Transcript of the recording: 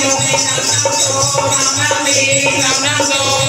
Ram Ram Do, Ram Ram